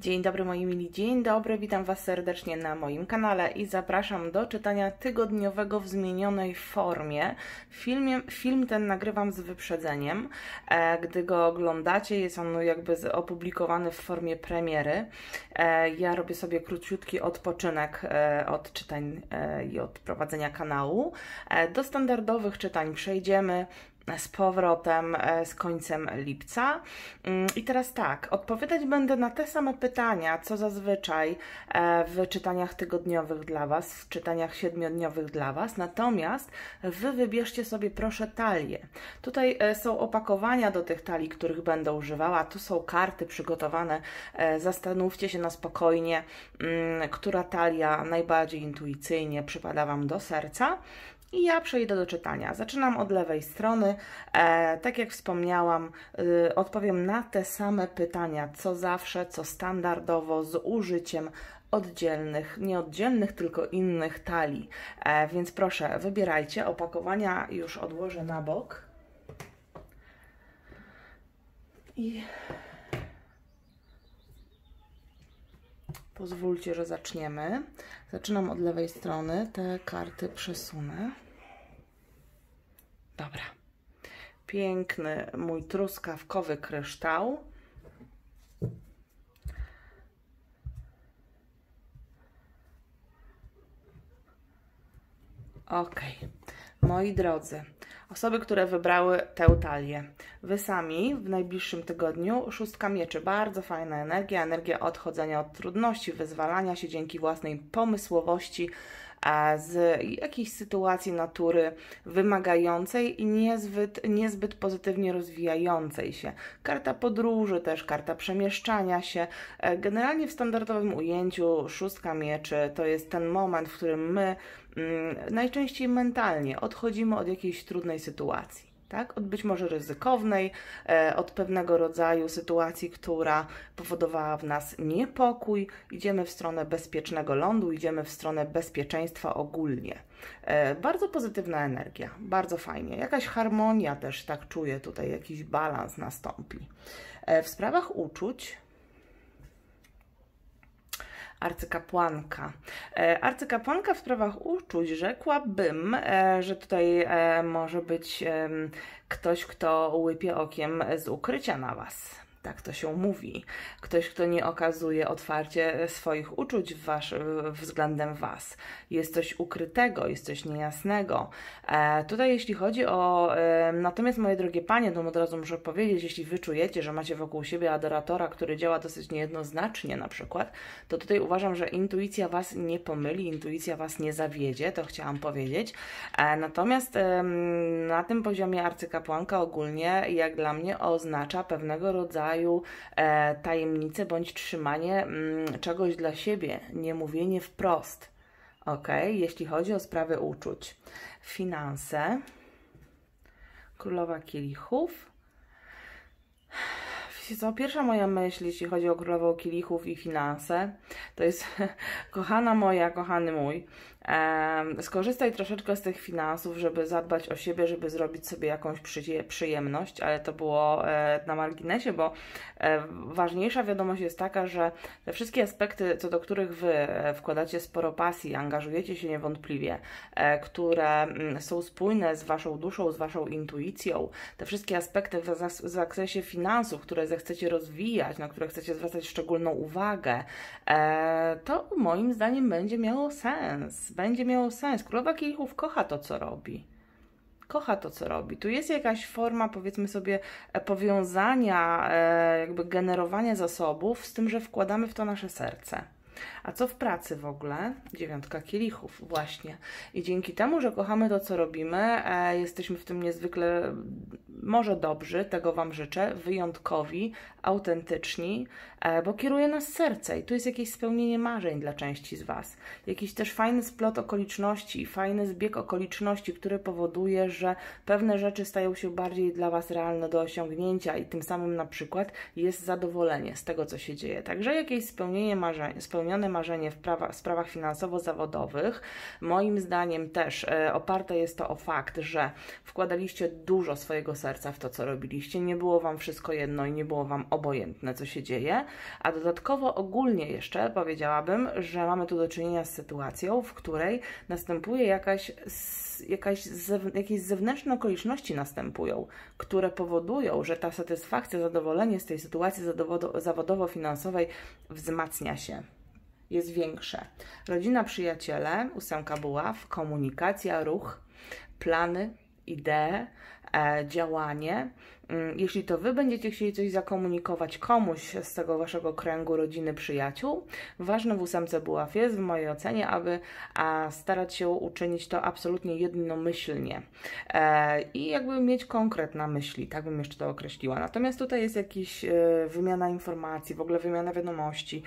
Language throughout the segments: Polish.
Dzień dobry moi mili, dzień dobry, witam Was serdecznie na moim kanale i zapraszam do czytania tygodniowego w zmienionej formie. Filmie, film ten nagrywam z wyprzedzeniem. E, gdy go oglądacie, jest on jakby opublikowany w formie premiery. E, ja robię sobie króciutki odpoczynek e, od czytań i od prowadzenia kanału. Do standardowych czytań przejdziemy z powrotem e, z końcem lipca. Mm, I teraz tak, odpowiadać będę na te same pytania, co zazwyczaj e, w czytaniach tygodniowych dla Was, w czytaniach siedmiodniowych dla Was, natomiast Wy wybierzcie sobie proszę talię. Tutaj e, są opakowania do tych talii, których będę używała, tu są karty przygotowane, zastanówcie się na spokojnie, mm, która talia najbardziej intuicyjnie przypada Wam do serca. I ja przejdę do czytania. Zaczynam od lewej strony. E, tak jak wspomniałam, y, odpowiem na te same pytania, co zawsze, co standardowo, z użyciem oddzielnych, nie oddzielnych, tylko innych talii. E, więc proszę, wybierajcie. Opakowania już odłożę na bok. I pozwólcie, że zaczniemy. Zaczynam od lewej strony. Te karty przesunę. Dobra. Piękny mój truskawkowy kryształ. Ok. Moi drodzy, osoby, które wybrały tę talię, Wy sami w najbliższym tygodniu szóstka mieczy, bardzo fajna energia, energia odchodzenia od trudności, wyzwalania się dzięki własnej pomysłowości, z jakiejś sytuacji natury wymagającej i niezbyt, niezbyt pozytywnie rozwijającej się. Karta podróży, też karta przemieszczania się. E, generalnie w standardowym ujęciu szóstka mieczy to jest ten moment, w którym my mm, najczęściej mentalnie odchodzimy od jakiejś trudnej sytuacji tak? Od być może ryzykownej, e, od pewnego rodzaju sytuacji, która powodowała w nas niepokój. Idziemy w stronę bezpiecznego lądu, idziemy w stronę bezpieczeństwa ogólnie. E, bardzo pozytywna energia, bardzo fajnie. Jakaś harmonia też, tak czuję tutaj, jakiś balans nastąpi. E, w sprawach uczuć arcykapłanka. E, arcykapłanka w sprawach uczuć rzekłabym, e, że tutaj e, może być ktoś, kto łypie okiem z ukrycia na Was tak to się mówi. Ktoś, kto nie okazuje otwarcie swoich uczuć wasz, względem Was. Jest coś ukrytego, jest coś niejasnego. E, tutaj, jeśli chodzi o. E, natomiast, moje drogie panie, to od razu muszę powiedzieć, jeśli Wy czujecie, że macie wokół siebie adoratora, który działa dosyć niejednoznacznie, na przykład, to tutaj uważam, że intuicja Was nie pomyli, intuicja Was nie zawiedzie, to chciałam powiedzieć. E, natomiast na tym poziomie arcykapłanka ogólnie, jak dla mnie, oznacza pewnego rodzaju rodzaju e, tajemnice bądź trzymanie mm, czegoś dla siebie, nie mówienie wprost. Ok, jeśli chodzi o sprawy uczuć. Finanse, królowa kielichów. Co, pierwsza moja myśl, jeśli chodzi o królową kielichów i finanse, to jest kochana moja, kochany mój, skorzystaj troszeczkę z tych finansów, żeby zadbać o siebie, żeby zrobić sobie jakąś przyjemność, ale to było e, na marginesie, bo e, ważniejsza wiadomość jest taka, że te wszystkie aspekty, co do których Wy e, wkładacie sporo pasji, angażujecie się niewątpliwie, które mm, są spójne z Waszą duszą, z Waszą intuicją, te wszystkie aspekty w zakresie finansów, które zechcecie rozwijać, na które chcecie zwracać szczególną uwagę, to moim zdaniem będzie miało sens będzie miało sens. Królowa Kielichów kocha to, co robi. Kocha to, co robi. Tu jest jakaś forma, powiedzmy sobie, e, powiązania, e, jakby generowania zasobów z tym, że wkładamy w to nasze serce. A co w pracy w ogóle? Dziewiątka kielichów, właśnie. I dzięki temu, że kochamy to, co robimy, e, jesteśmy w tym niezwykle, może dobrzy, tego Wam życzę, wyjątkowi, autentyczni, e, bo kieruje nas serce i tu jest jakieś spełnienie marzeń dla części z Was. Jakiś też fajny splot okoliczności, fajny zbieg okoliczności, który powoduje, że pewne rzeczy stają się bardziej dla Was realne do osiągnięcia i tym samym na przykład jest zadowolenie z tego, co się dzieje. Także jakieś spełnienie marzeń, spełnione marzenie w, prawa, sprawach finansowo-zawodowych. Moim zdaniem też e, oparte jest to o fakt, że wkładaliście dużo swojego serca w to, co robiliście. Nie było Wam wszystko jedno i nie było Wam obojętne, co się dzieje. A dodatkowo ogólnie jeszcze powiedziałabym, że mamy tu do czynienia z sytuacją, w której następuje jakaś, jakaś zew, jakieś zewnętrzne okoliczności następują, które powodują, że ta satysfakcja, zadowolenie z tej sytuacji zawodowo-finansowej wzmacnia się jest większe. Rodzina, przyjaciele, ósemka buław, komunikacja, ruch, plany, idee, e, działanie. Mm, jeśli to Wy będziecie chcieli coś zakomunikować komuś z tego Waszego kręgu rodziny, przyjaciół, ważne w ósemce buław jest w mojej ocenie, aby starać się uczynić to absolutnie jednomyślnie e, i jakby mieć konkret na myśli, tak bym jeszcze to określiła. Natomiast tutaj jest jakaś e, wymiana informacji, w ogóle wymiana wiadomości,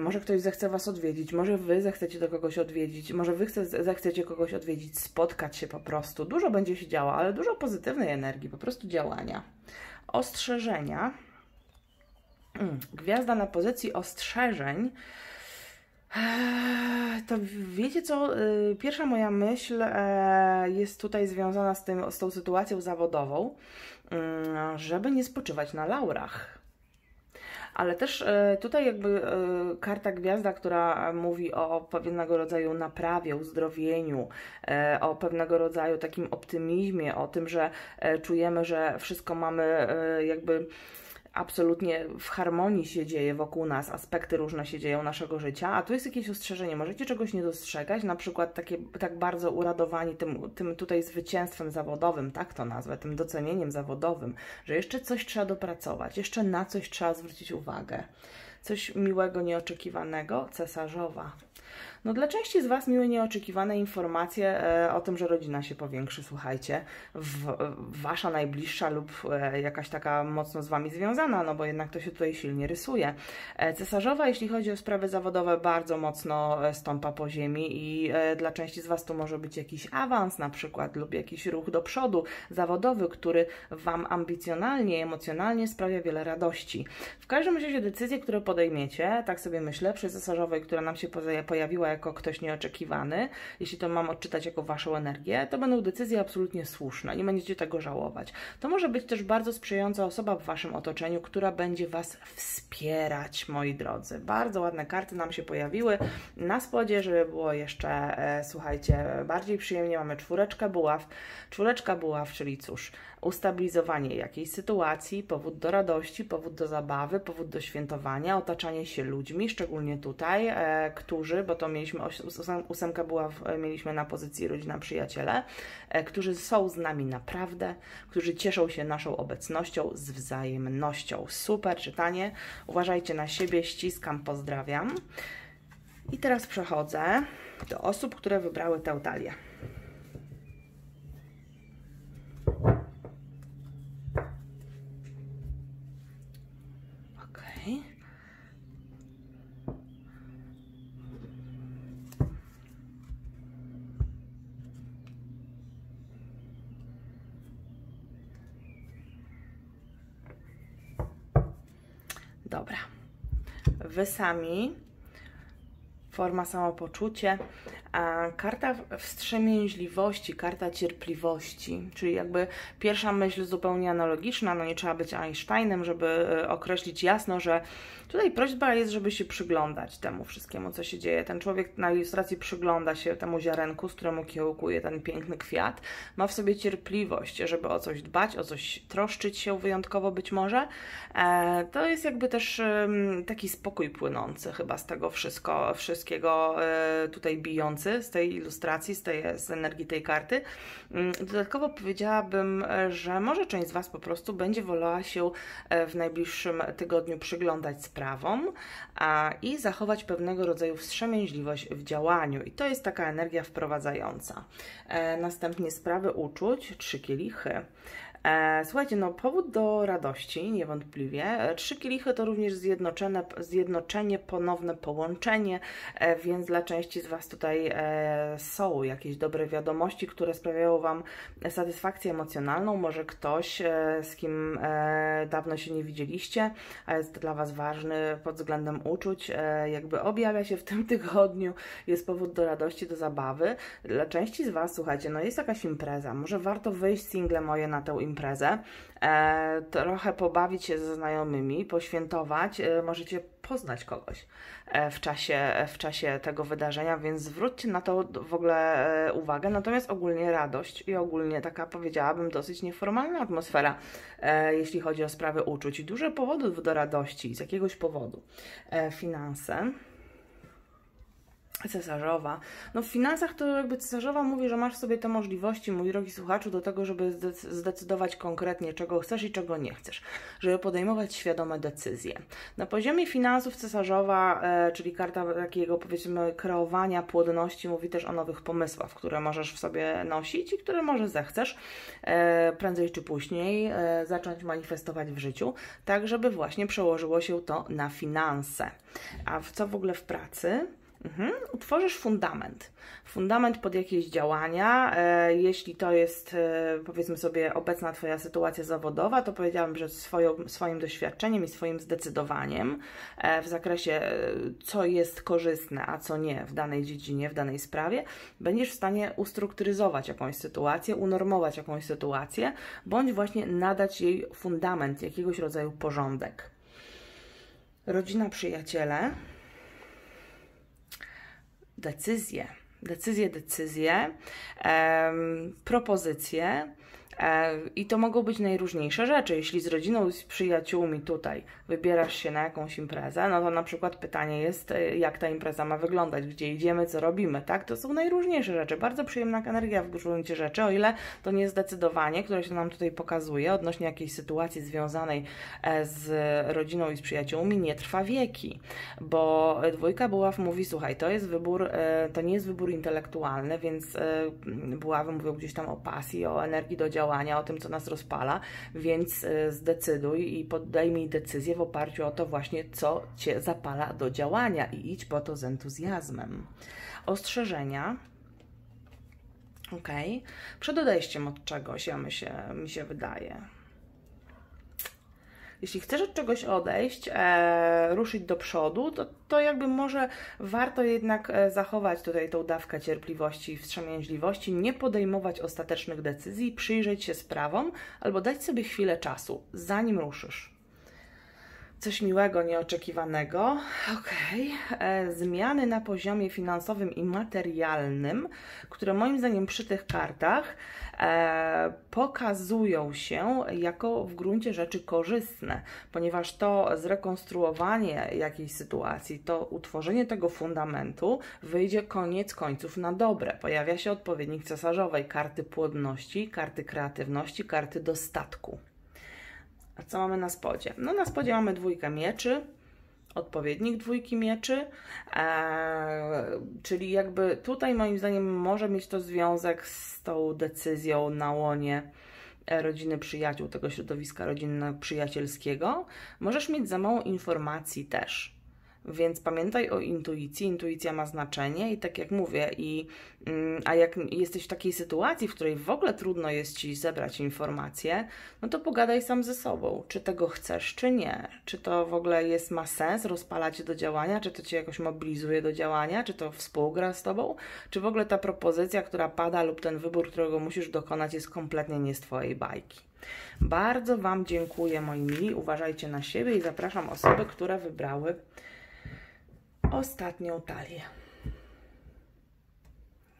może ktoś zechce Was odwiedzić, może Wy zechcecie do kogoś odwiedzić, może Wy chce, zechcecie kogoś odwiedzić, spotkać się po prostu. Dużo będzie się działo, ale dużo pozytywnej energii, po prostu działania. Ostrzeżenia. Mm, gwiazda na pozycji ostrzeżeń. Eee, to wiecie co? Y, pierwsza moja myśl e, jest tutaj związana z, tym, z tą sytuacją zawodową, mm, żeby nie spoczywać na laurach ale też e, tutaj jakby e, karta gwiazda, która mówi o pewnego rodzaju naprawie, uzdrowieniu, e, o pewnego rodzaju takim optymizmie, o tym, że czujemy, że wszystko mamy jakby absolutnie w harmonii się dzieje wokół nas, aspekty różne się dzieją naszego życia, a tu jest jakieś ostrzeżenie, możecie czegoś nie dostrzegać, na przykład takie, tak bardzo uradowani tym, tym tutaj zwycięstwem zawodowym, tak to nazwę, tym docenieniem zawodowym, że jeszcze coś trzeba dopracować, jeszcze na coś trzeba zwrócić uwagę. Coś miłego, nieoczekiwanego, cesarzowa. No dla części z Was miłe nieoczekiwane informacje e, o tym, że rodzina się powiększy, słuchajcie, w, Wasza najbliższa lub e, jakaś taka mocno z Wami związana, no bo jednak to się tutaj silnie rysuje. E, cesarzowa, jeśli chodzi o sprawy zawodowe, bardzo mocno stąpa po ziemi i dla części z Was to może być jakiś awans na przykład lub jakiś ruch do przodu zawodowy, który Wam ambicjonalnie, emocjonalnie sprawia wiele radości. W każdym razie decyzje, które podejmiecie, tak sobie myślę, przy cesarzowej, która nam się pojawiła jako ktoś nieoczekiwany, jeśli to mam odczytać jako Waszą energię, to będą decyzje absolutnie słuszne. Nie będziecie tego żałować. To może być też bardzo sprzyjająca osoba w Waszym otoczeniu, która będzie Was wspierać, moi drodzy. Bardzo ładne karty nam się pojawiły. Na spodzie, żeby było jeszcze, e, słuchajcie, bardziej przyjemnie, mamy czwóreczkę buław. Czwóreczka buław, czyli cóż, ustabilizowanie jakiejś sytuacji, powód do radości, powód do zabawy, powód do świętowania, otaczanie się ludźmi, szczególnie tutaj, e, którzy, bo to mieliśmy, ósemka była, w, mieliśmy na pozycji rodzina, przyjaciele, e, którzy są z nami naprawdę, którzy cieszą się naszą obecnością z wzajemnością. Super czytanie, uważajcie na siebie, ściskam, pozdrawiam. I teraz przechodzę do osób, które wybrały Teutalię. Dobra. Wy sami, forma samopoczucie, a karta wstrzemięźliwości, karta cierpliwości, czyli jakby pierwsza myśl zupełnie analogiczna, no nie trzeba być Einsteinem, żeby e, określić jasno, że Tutaj prośba jest, żeby się przyglądać temu wszystkiemu, co się dzieje. Ten człowiek na ilustracji przygląda się temu ziarenku, z któremu kiełkuje ten piękny kwiat. Ma w sobie cierpliwość, żeby o coś dbać, o coś troszczyć się wyjątkowo być może. E, to jest jakby też taki spokój płynący chyba z tego wszystko, wszystkiego e, tutaj z tej ilustracji, z, tej, z energii tej karty. Mm, dodatkowo powiedziałabym, że może część z Was po prostu będzie wolała się e, w najbliższym tygodniu przyglądać sprawom a, i zachować pewnego rodzaju wstrzemięźliwość w działaniu. I to jest taka energia wprowadzająca. E, następnie sprawy uczuć, trzy kielichy. E, słuchajcie, no powód do radości, niewątpliwie. E, trzy kielichy to również zjednoczone, zjednoczenie, ponowne połączenie, e, więc dla części z Was tutaj są jakieś dobre wiadomości, które sprawiają Wam satysfakcję emocjonalną. Może ktoś, z kim dawno się nie widzieliście, a jest dla Was ważny pod względem uczuć, jakby objawia się w tym tygodniu, jest powód do radości, do zabawy. Dla części z Was, słuchajcie, no jest jakaś impreza, może warto wyjść single moje na tę imprezę, imprezę, e, trochę pobawić się ze znajomymi, poświętować, e, możecie poznać kogoś e, w czasie, w czasie tego wydarzenia, więc zwróćcie na to w ogóle uwagę. Natomiast ogólnie radość i ogólnie taka, powiedziałabym, dosyć nieformalna atmosfera, jeśli chodzi o sprawy uczuć i duże powodów do radości z jakiegoś powodu. Finanse cesarzowa. No w finansach to jakby cesarzowa mówi, że masz sobie te możliwości, mój drogi słuchaczu, do tego, żeby zdecydować konkretnie, czego chcesz i czego nie chcesz, żeby podejmować świadome decyzje. Na poziomie finansów cesarzowa, e, czyli karta takiego powiedzmy kreowania płodności, mówi też o nowych pomysłach, które możesz w sobie nosić i które może zechcesz e, prędzej czy później e, zacząć manifestować w życiu, tak żeby właśnie przełożyło się to na finanse. A w co w ogóle w pracy? Mhm. Utworzysz fundament. Fundament pod jakieś działania. E, jeśli to jest, e, powiedzmy sobie, obecna Twoja sytuacja zawodowa, to powiedziałabym, że swoją, swoim doświadczeniem i swoim zdecydowaniem e, w zakresie, co jest korzystne, a co nie w danej dziedzinie, w danej sprawie, będziesz w stanie ustrukturyzować jakąś sytuację, unormować jakąś sytuację, bądź właśnie nadać jej fundament, jakiegoś rodzaju porządek. Rodzina, przyjaciele decyzje, decyzje, decyzje, um, propozycje, i to mogą być najróżniejsze rzeczy. Jeśli z rodziną, z przyjaciółmi tutaj wybierasz się na jakąś imprezę, no to na przykład pytanie jest, e, jak ta impreza ma wyglądać, gdzie idziemy, co robimy, tak? To są najróżniejsze rzeczy. Bardzo przyjemna energia w gruncie rzeczy, o ile to nie zdecydowanie, które się nam tutaj pokazuje odnośnie jakiejś sytuacji związanej e, z rodziną i z przyjaciółmi, nie trwa wieki, bo dwójka buław mówi, słuchaj, to jest wybór, e, to nie jest wybór intelektualny, więc buławy mówią gdzieś tam o pasji, o energii do działania, działania, o tym, co nas rozpala, więc y, zdecyduj i poddaj decyzję w oparciu o to właśnie, co Cię zapala do działania i idź po to z entuzjazmem. Ostrzeżenia. Ok. Przed odejściem od czegoś, ja się, mi się wydaje. Jeśli chcesz od czegoś odejść, e, ruszyć do przodu, to, to jakby może warto jednak e, zachować tutaj tą dawkę cierpliwości i wstrzemięźliwości, nie podejmować ostatecznych decyzji, przyjrzeć się sprawom albo dać sobie chwilę czasu, zanim ruszysz coś miłego, nieoczekiwanego. Okej. Okay. Zmiany na poziomie finansowym i materialnym, które moim zdaniem przy tych kartach e, pokazują się jako w gruncie rzeczy korzystne, ponieważ to zrekonstruowanie jakiejś sytuacji, to utworzenie tego fundamentu wyjdzie koniec końców na dobre. Pojawia się odpowiednik cesarzowej karty płodności, karty kreatywności, karty dostatku. Co mamy na spodzie? No na spodzie mamy dwójkę mieczy, odpowiednik dwójki mieczy, e, czyli jakby tutaj moim zdaniem może mieć to związek z tą decyzją na łonie rodziny przyjaciół, tego środowiska rodzinno-przyjacielskiego. Możesz mieć za mało informacji też. Więc pamiętaj o intuicji. Intuicja ma znaczenie i tak jak mówię, i, mm, a jak jesteś w takiej sytuacji, w której w ogóle trudno jest ci zebrać informacje, no to pogadaj sam ze sobą, czy tego chcesz, czy nie. Czy to w ogóle jest, ma sens rozpalać do działania, czy to cię jakoś mobilizuje do działania, czy to współgra z tobą, czy w ogóle ta propozycja, która pada lub ten wybór, którego musisz dokonać, jest kompletnie nie z twojej bajki. Bardzo Wam dziękuję, moi mili. Uważajcie na siebie i zapraszam osoby, które wybrały ostatnią talię.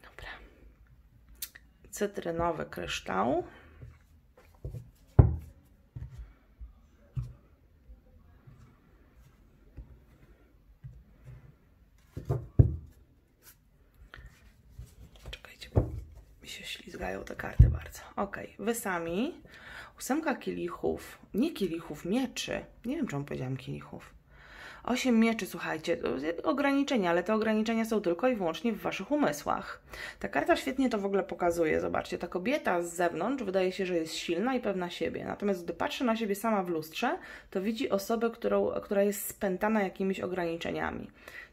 Dobra. Cytrynowy kryształ. Czekajcie, mi się ślizgają te karty bardzo. Ok, wy sami. Ósemka kielichów, nie kielichów, mieczy. Nie wiem, czemu powiedziałam kielichów Osiem mieczy, słuchajcie, ograniczenia, ale te ograniczenia są tylko i wyłącznie w waszych umysłach. Ta karta świetnie to w ogóle pokazuje. Zobaczcie, ta kobieta z zewnątrz wydaje się, że jest silna i pewna siebie. Natomiast gdy patrzy na siebie sama w lustrze, to widzi osobę, którą, która jest spętana jakimiś ograniczeniami.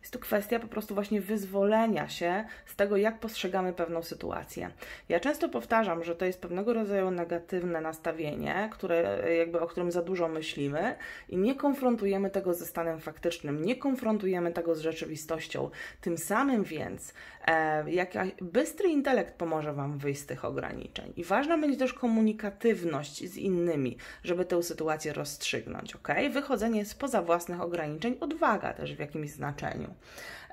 Jest to kwestia po prostu właśnie wyzwolenia się z tego, jak postrzegamy pewną sytuację. Ja często powtarzam, że to jest pewnego rodzaju negatywne nastawienie, które, jakby, o którym za dużo myślimy i nie konfrontujemy tego ze stanem faktycznym, nie konfrontujemy tego z rzeczywistością. Tym samym więc e, jaka, bystry intelekt pomoże Wam wyjść z tych ograniczeń. I ważna będzie też komunikatywność z innymi, żeby tę sytuację rozstrzygnąć. ok? Wychodzenie spoza własnych ograniczeń, odwaga też w jakimś znaczeniu.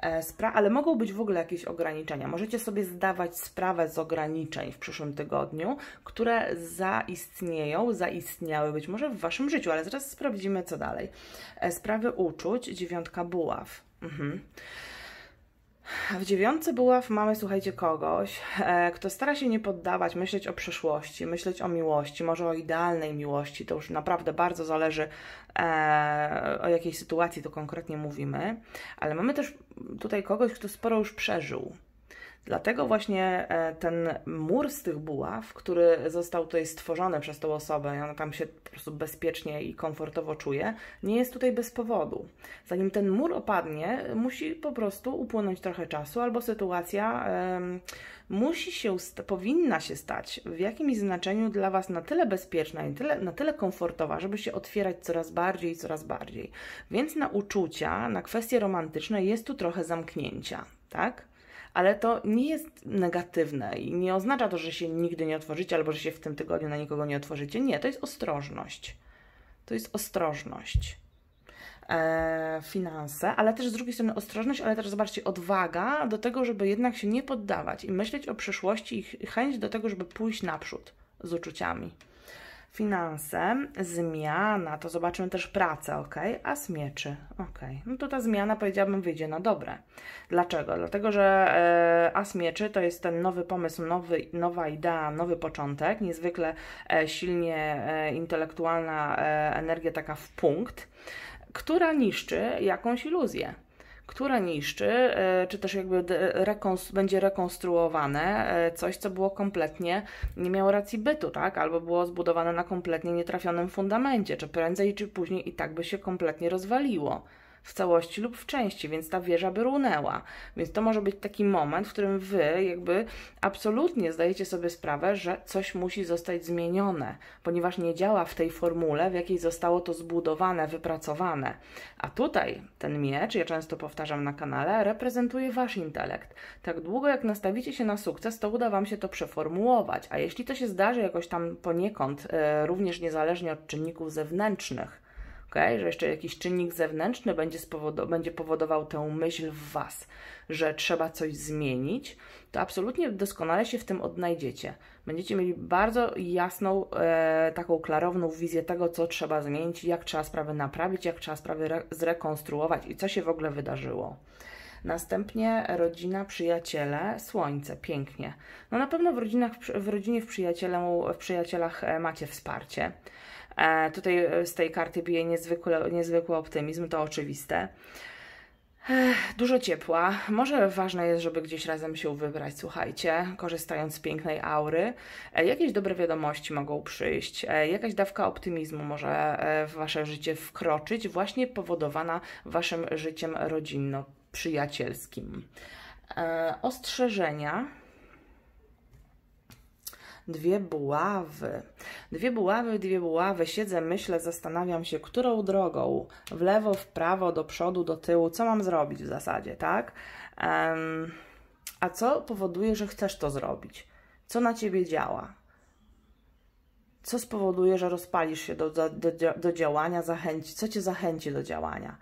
E, ale mogą być w ogóle jakieś ograniczenia. Możecie sobie zdawać sprawę z ograniczeń w przyszłym tygodniu, które zaistnieją, zaistniały być może w Waszym życiu, ale zaraz sprawdzimy, co dalej. E, sprawy uczuć, dziewiątka buław. Mhm. W dziewiątce buław mamy, słuchajcie, kogoś, e, kto stara się nie poddawać, myśleć o przyszłości, myśleć o miłości, może o idealnej miłości. To już naprawdę bardzo zależy, e, o jakiej sytuacji to konkretnie mówimy. Ale mamy też tutaj kogoś, kto sporo już przeżył. Dlatego właśnie e, ten mur z tych buław, który został tutaj stworzony przez tą osobę, ona tam się po prostu bezpiecznie i komfortowo czuje, nie jest tutaj bez powodu. Zanim ten mur opadnie, musi po prostu upłynąć trochę czasu, albo sytuacja um, musi się, powinna się stać w jakimś znaczeniu dla Was na tyle bezpieczna i tyle, na tyle komfortowa, żeby się otwierać coraz bardziej i coraz bardziej. Więc na uczucia, na kwestie romantyczne jest tu trochę zamknięcia, tak? Ale to nie jest negatywne i nie oznacza to, że się nigdy nie otworzycie albo że się w tym tygodniu na nikogo nie otworzycie. Nie, to jest ostrożność. To jest ostrożność. E, finanse, ale też z drugiej strony ostrożność, ale też zobaczcie, odwaga do tego, żeby jednak się nie poddawać i myśleć o przyszłości i chęć do tego, żeby pójść naprzód z uczuciami finanse, zmiana, to zobaczymy też pracę, ok? A smieczy, ok. No to ta zmiana, powiedziałabym, wyjdzie na dobre. Dlaczego? Dlatego, że e, as mieczy to jest ten nowy pomysł, nowy, nowa idea, nowy początek, niezwykle e, silnie e, intelektualna e, energia taka w punkt, która niszczy jakąś iluzję która niszczy, e, czy też jakby rekonstru będzie rekonstruowane e, coś, co było kompletnie, nie miało racji bytu, tak? Albo było zbudowane na kompletnie nietrafionym fundamencie, czy prędzej, czy później i tak by się kompletnie rozwaliło w całości lub w części, więc ta wieża by runęła. Więc to może być taki moment, w którym wy jakby absolutnie zdajecie sobie sprawę, że coś musi zostać zmienione, ponieważ nie działa w tej formule, w jakiej zostało to zbudowane, wypracowane. A tutaj ten miecz, ja często powtarzam na kanale, reprezentuje wasz intelekt. Tak długo jak nastawicie się na sukces, to uda wam się to przeformułować. A jeśli to się zdarzy jakoś tam poniekąd, e, również niezależnie od czynników zewnętrznych, okay? że jeszcze jakiś czynnik zewnętrzny będzie, spowodował, będzie powodował tę myśl w Was, że trzeba coś zmienić, to absolutnie doskonale się w tym odnajdziecie. Będziecie mieli bardzo jasną, e, taką klarowną wizję tego, co trzeba zmienić, jak trzeba sprawy naprawić, jak trzeba sprawy zrekonstruować i co się w ogóle wydarzyło. Następnie rodzina, przyjaciele, słońce, pięknie. No na pewno w, rodzinach, w rodzinie, w, w przyjacielach e, macie wsparcie. E, tutaj e, z tej karty bije niezwykły, niezwykły optymizm, to oczywiste. Dużo ciepła. Może ważne jest, żeby gdzieś razem się wybrać, słuchajcie, korzystając z pięknej aury. E, jakieś dobre wiadomości mogą przyjść, jakaś dawka optymizmu może w wasze życie wkroczyć, właśnie powodowana waszym życiem rodzinno-przyjacielskim. Ostrzeżenia dwie buławy. Dwie buławy, dwie buławy. Siedzę, myślę, zastanawiam się, którą drogą. W lewo, w prawo, do przodu, do tyłu. Co mam zrobić w zasadzie, tak? Um, a co powoduje, że chcesz to zrobić? Co na ciebie działa? Co spowoduje, że rozpalisz się do, do, do, działania, zachęci? Co cię zachęci do działania?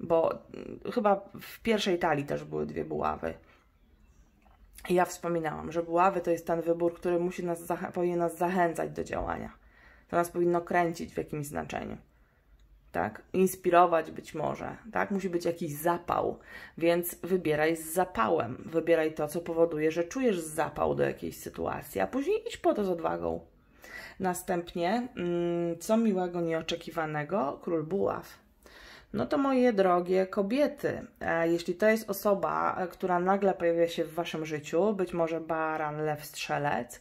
Bo mm, chyba w pierwszej talii też były dwie buławy. Ja wspominałam, że buławy to jest ten wybór, który musi nas, powinien nas zachęcać do działania. To nas powinno kręcić w jakimś znaczeniu. Tak? Inspirować być może, tak? Musi być jakiś zapał, więc wybieraj z zapałem. Wybieraj to, co powoduje, że czujesz zapał do jakiejś sytuacji, a później idź po to z odwagą. Następnie, mm, co miłego, nieoczekiwanego, król buław. No to moje drogie kobiety, e, jeśli to jest osoba, e, która nagle pojawia się w waszym życiu, być może baran, lew, strzelec,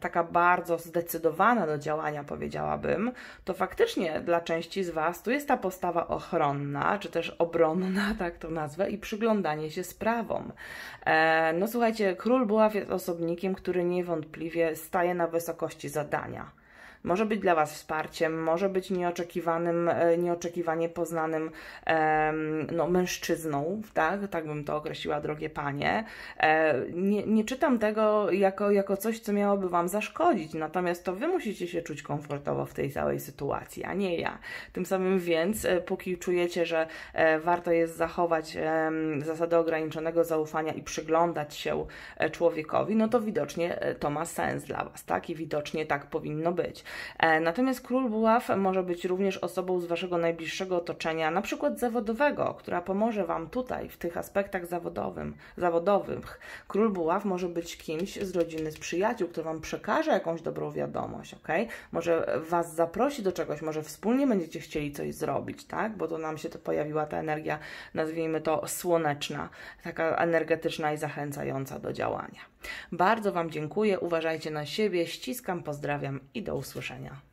taka bardzo zdecydowana do działania, powiedziałabym, to faktycznie dla części z Was tu jest ta postawa ochronna, czy też obronna, tak to nazwę, i przyglądanie się sprawom. E, no słuchajcie, król Buław jest osobnikiem, który niewątpliwie staje na wysokości zadania może być dla Was wsparciem, może być nieoczekiwanym, e, nieoczekiwanie poznanym no, mężczyzną, tak? tak bym to określiła, drogie panie. E, nie, nie czytam tego jako, jako coś, co miałoby Wam zaszkodzić, natomiast to Wy musicie się czuć komfortowo w tej całej sytuacji, a nie ja. Tym samym więc, e, póki czujecie, że warto jest zachować zasadę ograniczonego zaufania i przyglądać się człowiekowi, no to widocznie to ma sens dla Was, tak? I widocznie tak powinno być. E, natomiast król buław może być również osobą z waszego najbliższego otoczenia, na przykład zawodowego, która pomoże wam tutaj w tych aspektach zawodowym, zawodowych. Król buław może być kimś z rodziny, z przyjaciół, który wam przekaże jakąś dobrą wiadomość, ok? Może was zaprosi do czegoś, może wspólnie będziecie chcieli coś zrobić, tak? Bo to nam się to pojawiła ta energia, nazwijmy to słoneczna, taka energetyczna i zachęcająca do działania. Bardzo Wam dziękuję, uważajcie na siebie, ściskam, pozdrawiam i do usłyszenia.